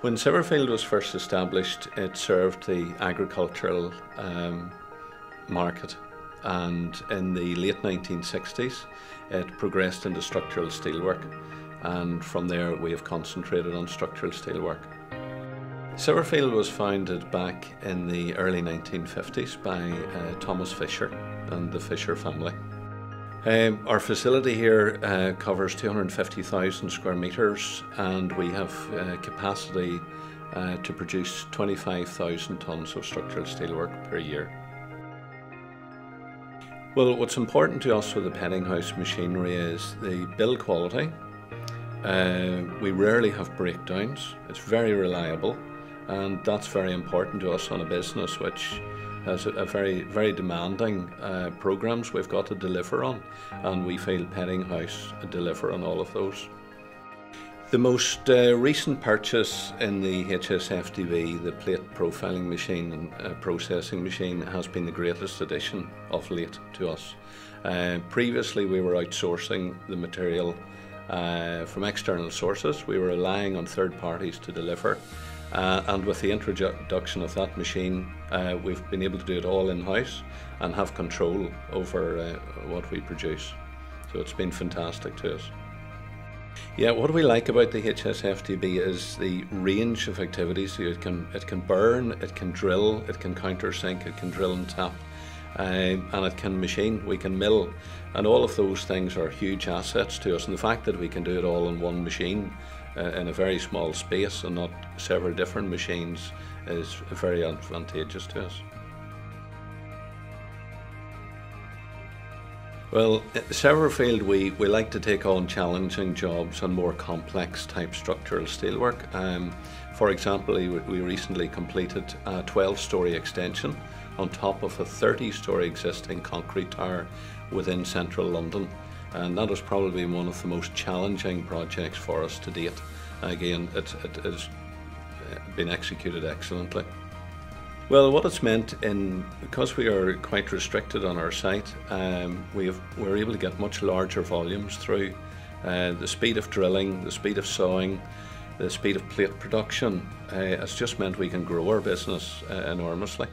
When Severfield was first established, it served the agricultural um, market, and in the late 1960s, it progressed into structural steelwork, and from there we have concentrated on structural steelwork. Severfield was founded back in the early 1950s by uh, Thomas Fisher and the Fisher family. Um, our facility here uh, covers 250,000 square metres and we have uh, capacity uh, to produce 25,000 tonnes of structural steelwork per year. Well, what's important to us with the Peddinghaus machinery is the build quality. Uh, we rarely have breakdowns, it's very reliable, and that's very important to us on a business which has a, very, very demanding uh, programs we've got to deliver on, and we feel Peddinghaus deliver on all of those. The most uh, recent purchase in the HSFDB, the plate profiling machine and uh, processing machine, has been the greatest addition of late to us. Uh, previously, we were outsourcing the material uh, from external sources. We were relying on third parties to deliver. Uh, and with the introduction of that machine, uh, we've been able to do it all in house and have control over uh, what we produce. So it's been fantastic to us. Yeah, what we like about the HSFDB is the range of activities. It can it can burn, it can drill, it can countersink, it can drill and tap, um, and it can machine. We can mill, and all of those things are huge assets to us. And the fact that we can do it all in one machine in a very small space and not several different machines is very advantageous to us. Well, at Severfield, we, we like to take on challenging jobs and more complex type structural steelwork. Um, for example, we, recently completed a 12 story extension on top of a 30 story existing concrete tower within central London and that has probably been one of the most challenging projects for us to date. Again, it, it has been executed excellently. Well, what it's meant in because we are quite restricted on our site, um, we have, we're able to get much larger volumes through. Uh, the speed of drilling, the speed of sawing, the speed of plate production, uh, it's just meant we can grow our business uh, enormously.